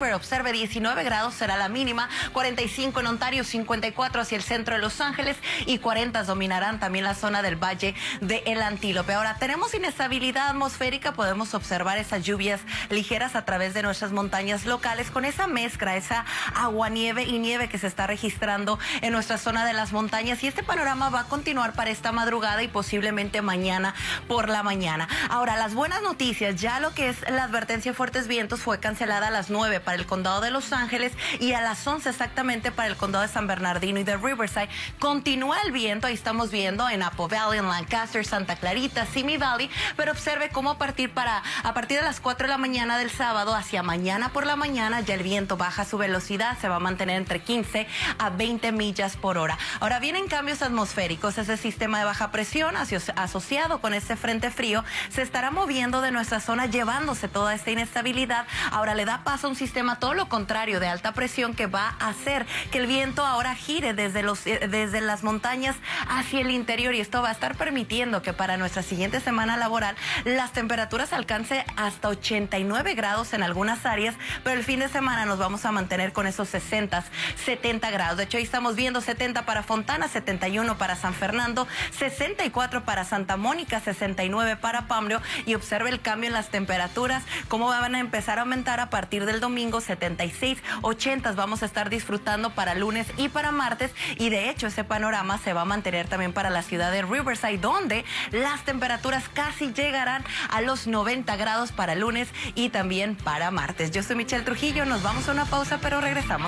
Observe 19 grados será la mínima, 45 en Ontario, 54 hacia el centro de Los Ángeles y 40 dominarán también la zona del Valle de El Antílope. Ahora tenemos inestabilidad atmosférica, podemos observar esas lluvias ligeras a través de nuestras montañas locales con esa mezcla, esa agua, nieve y nieve que se está registrando en nuestra zona de las montañas y este panorama va a continuar para esta madrugada y posiblemente mañana por la mañana. Ahora, las buenas noticias, ya lo que es la advertencia de fuertes vientos fue cancelada a las 9 para el condado de Los Ángeles y a las 11 exactamente para el condado de San Bernardino y de Riverside. Continúa el viento, ahí estamos viendo en Apple Valley, en Lancaster, Santa Clarita, Simi Valley, pero observe cómo a partir, para, a partir de las 4 de la mañana del sábado hacia mañana por la mañana ya el viento baja su velocidad, se va a mantener entre 15 a 20 millas por hora. Ahora vienen cambios atmosféricos, ese sistema de baja presión asociado con este frente frío se estará moviendo de nuestra zona llevándose toda esta inestabilidad. Ahora le da paso a un sistema todo lo contrario de alta presión que va a hacer que el viento ahora gire desde, los, eh, desde las montañas hacia el interior y esto va a estar permitiendo que para nuestra siguiente semana laboral las temperaturas alcance hasta 89 grados en algunas áreas, pero el fin de semana nos vamos a mantener con esos 60, 70 grados. De hecho, ahí estamos viendo 70 para Fontana, 71 para San Fernando, 64 para Santa Mónica, 69 para Pambreo y observe el cambio en las temperaturas, cómo van a empezar a aumentar a partir del domingo 76, 80 vamos a estar disfrutando para lunes y para martes y de hecho ese panorama se va a mantener también para la ciudad de Riverside donde las temperaturas casi llegarán a los 90 grados para lunes y también para martes. Yo soy Michelle Trujillo, nos vamos a una pausa pero regresamos.